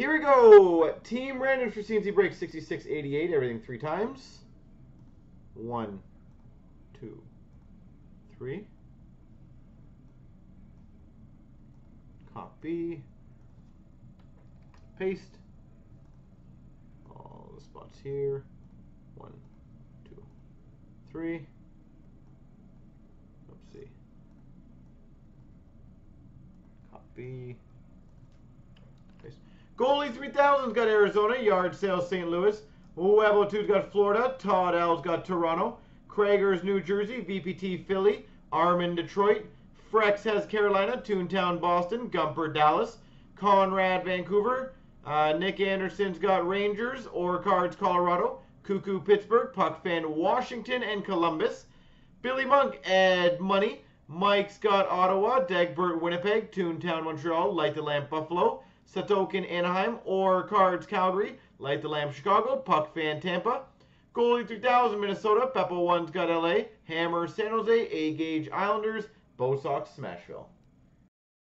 Here we go. Team random for CNC break 6688. Everything three times. One, two, three. Copy. Paste. All the spots here. One, two, three. Let's see. Copy. Goalie 3000's got Arizona. Yard sales St. Louis. Webble2's got Florida. Todd L's got Toronto. Krager's New Jersey. VPT Philly. Armin Detroit. Frex has Carolina. Toontown Boston. Gumper Dallas. Conrad Vancouver. Uh, Nick Anderson's got Rangers. Or Cards Colorado. Cuckoo Pittsburgh. Puck Fan Washington and Columbus. Billy Monk Ed Money. Mike's got Ottawa. Degbert Winnipeg. Toontown Montreal. Light the Lamp Buffalo. Satokin Anaheim. Or Cards Calgary. Light the Lamp Chicago. Puck Fan Tampa. Goalie 3000 Minnesota. Peppo One's got LA. Hammer San Jose. A Gauge Islanders. Bo Sox Smashville.